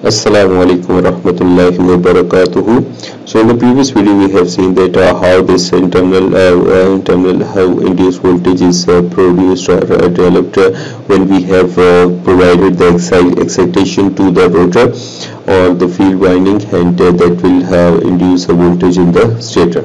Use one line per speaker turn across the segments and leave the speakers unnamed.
Assalamu alaikum warahmatullahi wabarakatuh. So in the previous video we have seen that uh, how this internal uh, uh, internal how induced voltage is uh, produced or uh, developed uh, when we have provided the excitation to the rotor or the field winding and that will have induce a voltage in the stator.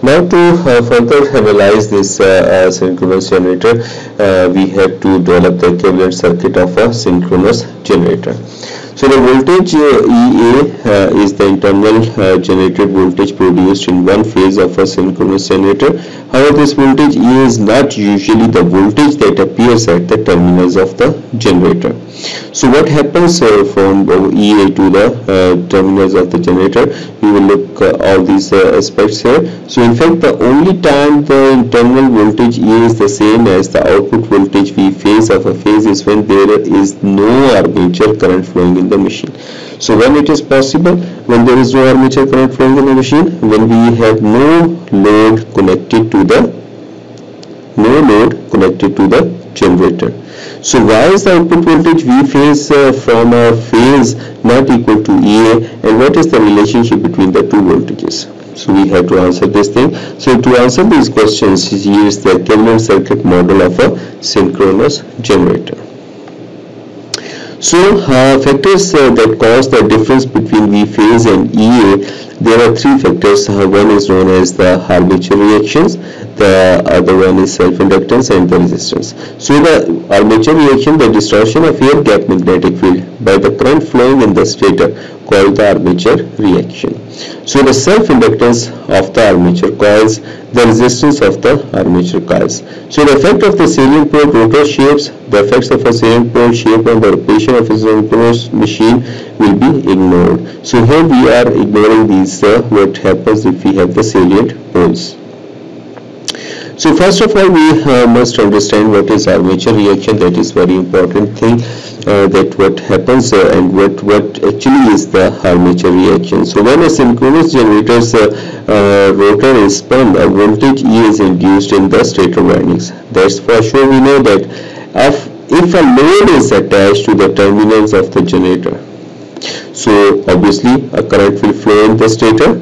Now to uh, further analyze this uh, uh, synchronous generator, uh, we have to develop the equivalent circuit of a synchronous generator. So the voltage uh, EA uh, is the internal uh, generated voltage produced in one phase of a synchronous generator. However, this voltage E is not usually the voltage that appears at the terminals of the generator. So what happens uh, from EA to the terminals of the generator? We will look all these aspects here. So in fact, the only time the internal voltage E is the same as the output voltage V phase of a phase is when there is no armature current flowing in the machine. So when it is possible, when there is no armature current flowing in the machine, when we have no load connected to the no load connected to the generator. So why is the output voltage V phase uh, from a phase not equal to EA and what is the relationship between the two voltages? So we have to answer this thing. So to answer these questions, use the equivalent circuit model of a synchronous generator. So uh, factors uh, that cause the difference between V phase and EA, there are three factors. Uh, one is known as the armature reactions, the other one is self-inductance and the resistance. So the armature reaction, the distortion of air gap magnetic field by the current flowing in the stator called the armature reaction. So the self-inductance of the armature coils, the resistance of the armature coils. So the effect of the salient pole rotor shapes, the effects of a salient pole shape on the rotation of a synchronous machine will be ignored. So here we are ignoring these uh, what happens if we have the salient poles. So first of all we uh, must understand what is armature reaction that is very important thing that what happens uh, and what what actually is the armature reaction. So when a synchronous generator's uh, uh, rotor is spun a voltage E is induced in the stator windings. That's for sure we know that if, if a load is attached to the terminals of the generator so obviously a current will flow in the stator.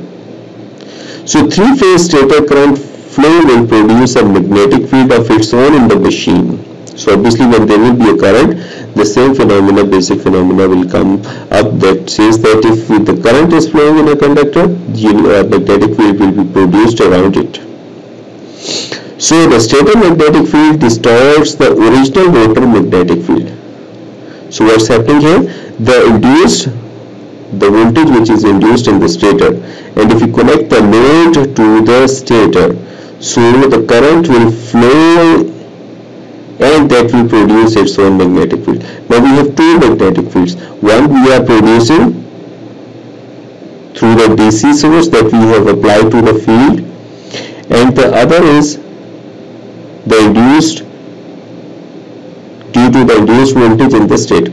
So three-phase stator current flow will produce a magnetic field of its own in the machine. So obviously when there will be a current, the same phenomena, basic phenomena will come up that says that if the current is flowing in a conductor, uh, the magnetic field will be produced around it. So the stator magnetic field distorts the original rotor magnetic field. So what's happening here? The induced the voltage which is induced in the stator and if you connect the load to the stator so the current will flow and that will produce its own magnetic field now we have two magnetic fields one we are producing through the DC source that we have applied to the field and the other is the induced due to the induced voltage in the state.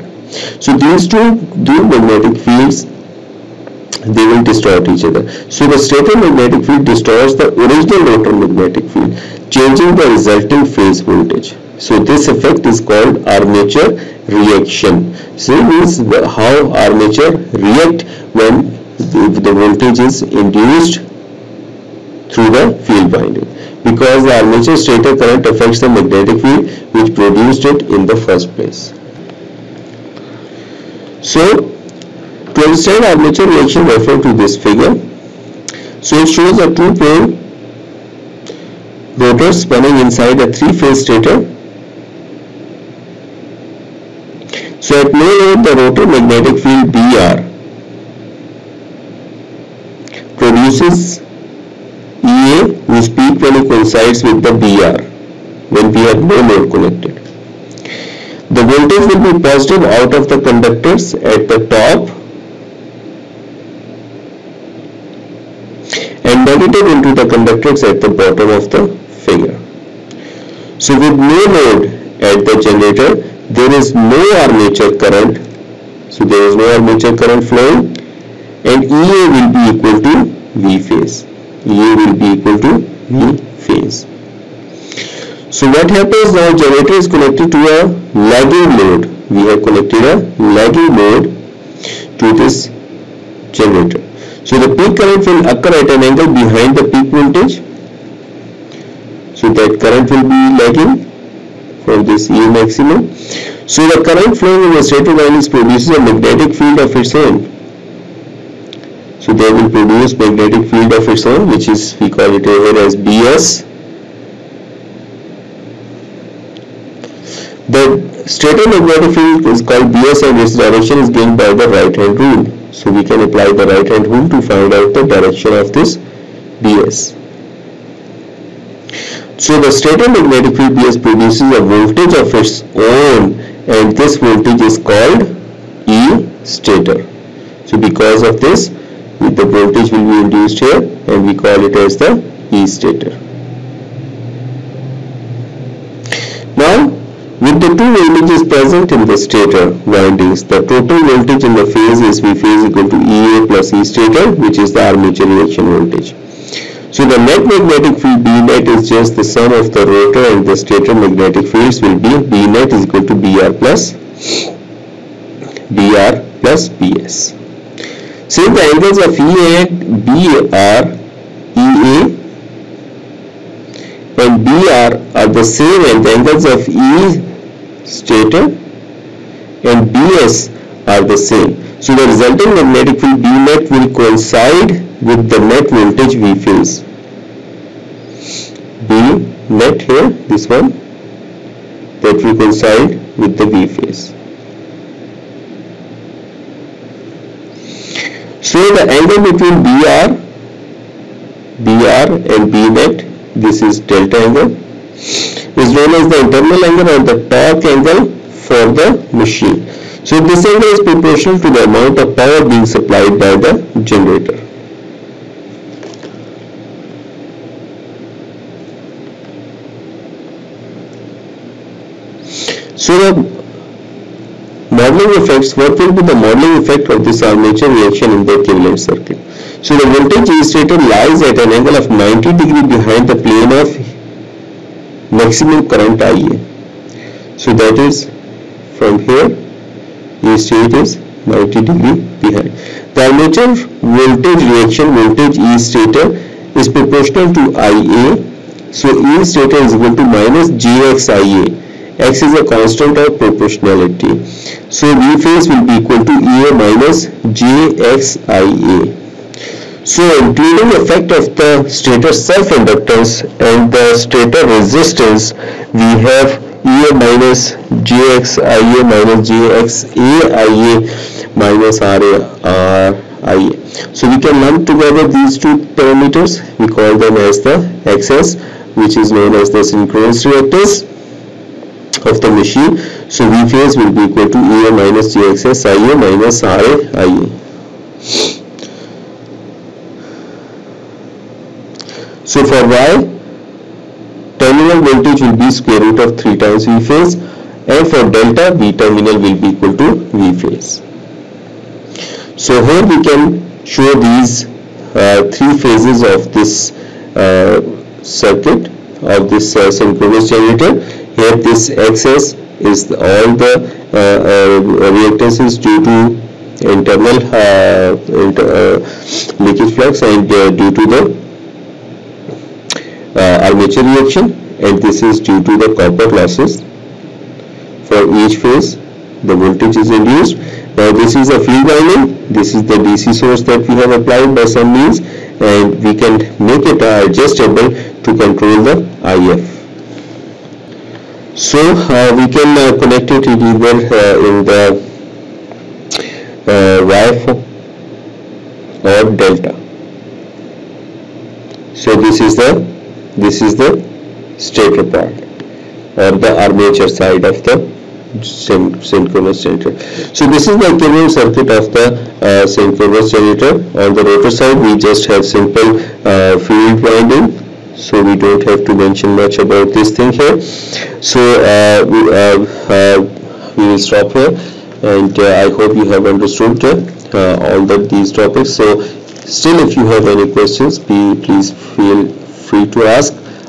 so these two, two magnetic fields they will distort each other. So the stator magnetic field distorts the original rotor magnetic field, changing the resulting phase voltage. So this effect is called armature reaction. So it means how armature react when the, the voltage is induced through the field winding because the armature stator current affects the magnetic field which produced it in the first place. So to understand armature reaction refer to this figure. So it shows a two-pole rotor spinning inside a three-phase stator. So at no load the rotor magnetic field BR produces EA whose peak value coincides with the BR when we have no load connected. The voltage will be positive out of the conductors at the top and negative into the conductors at the bottom of the figure. So with no load at the generator, there is no armature current. So there is no armature current flowing and EA will be equal to V phase. EA will be equal to V phase. So what happens now generator is connected to a lagging load we have connected a lagging load to this generator. So the peak current will occur at an angle behind the peak voltage. So that current will be lagging from this E maximum. So the current flowing in the stator windings produces a magnetic field of its own. So they will produce magnetic field of its own which is we call it here as BS. The stator magnetic field is called BS and its direction is given by the right hand rule. So we can apply the right hand rule to find out the direction of this BS. So the stator magnetic field BS produces a voltage of its own and this voltage is called E stator. So because of this the voltage will be induced here and we call it as the E stator. Now with the two voltages present in the stator windings, the total voltage in the phase is V phase equal to EA plus E stator which is the armature reaction voltage. So the net magnetic field B net is just the sum of the rotor and the stator magnetic fields will be B net is equal to BR plus BR plus BS. Since the angles of EA and B are EA and BR are the same and the angles of E stator and BS are the same. So the resulting magnetic field B net will coincide with the net voltage V phase. B net here, this one, that will coincide with the V phase. So the angle between BR, BR and B net, this is delta angle, is known as the internal angle or the torque angle for the machine. So this angle is proportional to the amount of power being supplied by the generator. So the Modeling effects, what will be the modeling effect of this armature reaction in the equivalent circuit? So the voltage stator lies at an angle of 90 degree behind the plane of maximum current IA. So that is from here state is 90 degree behind. The armature voltage reaction voltage E stator is proportional to IA. So E stator is equal to minus JXIA x is a constant of proportionality. So V phase will be equal to EA minus JXIA. So including effect of the stator self-inductance and the stator resistance, we have EA minus JXIA minus JXAIA minus RAIA. So we can lump together these two parameters. We call them as the XS which is known as the synchronous reactance of the machine. So V phase will be equal to EA minus JXS IA minus RA IA. So for Y, terminal voltage will be square root of 3 times V phase and for delta V terminal will be equal to V phase. So here we can show these uh, three phases of this uh, circuit of this uh, synchronous generator here this XS is all the uh, uh, reactances due to internal uh, inter, uh, leakage flux and due to the armature reaction and this is due to the copper losses for each phase. The voltage is induced now this is a field winding this is the DC source that we have applied by some means and we can make it adjustable to control the IF so uh, we can uh, connect it either uh, in the YF or delta. So this is the this is the stator part or the armature side of the syn synchronous generator so this is the equivalent circuit of the uh, synchronous generator on the rotor side we just have simple uh, field winding. So we don't have to mention much about this thing here. So uh, we, uh, uh, we will stop here. And uh, I hope you have understood uh, all that these topics. So still if you have any questions please feel free to ask